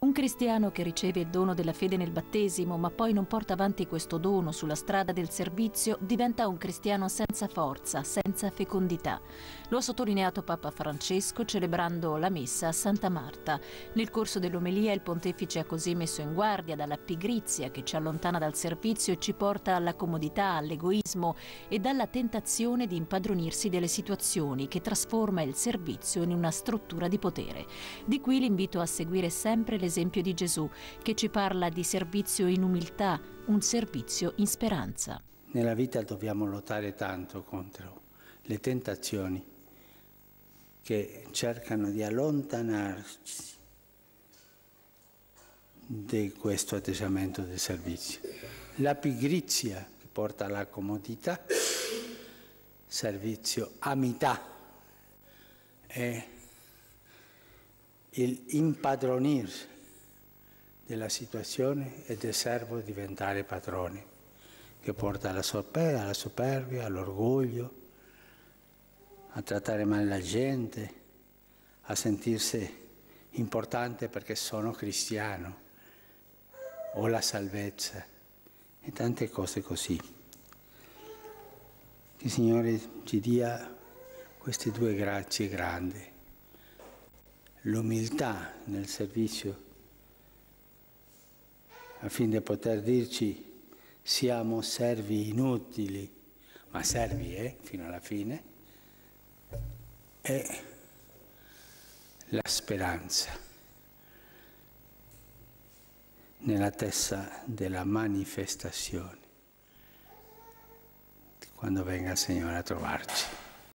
Un cristiano che riceve il dono della fede nel battesimo, ma poi non porta avanti questo dono sulla strada del servizio, diventa un cristiano senza forza, senza fecondità. Lo ha sottolineato Papa Francesco celebrando la messa a Santa Marta. Nel corso dell'omelia il pontefice ha così messo in guardia dalla pigrizia che ci allontana dal servizio e ci porta alla comodità, all'egoismo e dalla tentazione di impadronirsi delle situazioni che trasforma il servizio in una struttura di potere. Di qui l'invito a seguire sempre le l'esempio di Gesù che ci parla di servizio in umiltà, un servizio in speranza. Nella vita dobbiamo lottare tanto contro le tentazioni che cercano di allontanarci di questo atteggiamento di servizio. La pigrizia che porta alla comodità, servizio, amità e il impadronirsi della situazione e del servo diventare padrone, che porta alla, superbia, alla superbia, all'orgoglio, a trattare male la gente, a sentirsi importante perché sono cristiano, ho la salvezza e tante cose così. Che il Signore ci dia queste due grazie grandi, l'umiltà nel servizio affinché poter dirci siamo servi inutili, ma servi eh, fino alla fine, e la speranza nell'attesa della manifestazione, quando venga il Signore a trovarci.